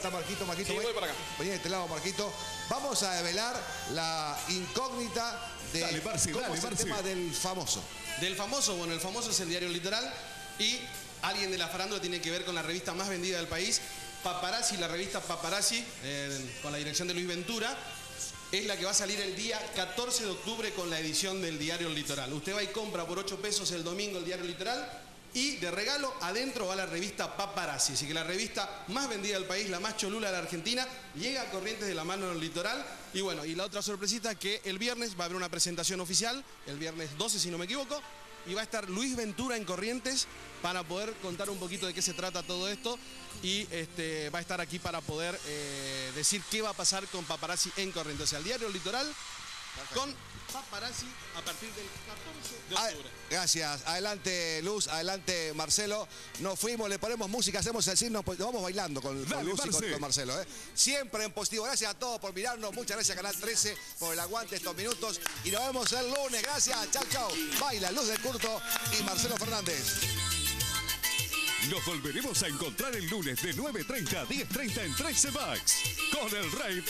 está Marquito, Marquito. Sí, voy para acá. Vení de este lado, Marquito. Vamos a develar la incógnita de Dale, Marci, cómo dale, es el Marci. tema del famoso. Del famoso, bueno, el famoso es el diario Litoral y alguien de la farándula tiene que ver con la revista más vendida del país, Paparazzi, la revista Paparazzi, eh, con la dirección de Luis Ventura, es la que va a salir el día 14 de octubre con la edición del diario Litoral. Usted va y compra por 8 pesos el domingo el diario Litoral y de regalo adentro va la revista Paparazzi. Así que la revista más vendida del país, la más cholula de la Argentina, llega a Corrientes de la mano del Litoral. Y bueno, y la otra sorpresita que el viernes va a haber una presentación oficial, el viernes 12 si no me equivoco, y va a estar Luis Ventura en Corrientes para poder contar un poquito de qué se trata todo esto y este, va a estar aquí para poder eh, decir qué va a pasar con Paparazzi en Corrientes. O sea, el diario Litoral con Paparazzi a partir del 14 de Ah, octubre. gracias. Adelante, Luz. Adelante, Marcelo. Nos fuimos, le ponemos música, hacemos el signo, pues, nos vamos bailando con, con Dale, Luz y con, Marce. con Marcelo. ¿eh? Siempre en positivo. Gracias a todos por mirarnos. Muchas gracias, Canal 13, por el aguante estos minutos. Y nos vemos el lunes. Gracias. Chao, chao. Baila Luz del Curto y Marcelo Fernández. Nos volveremos a encontrar el lunes de 9.30 a 10.30 en 13 Max. Con el rey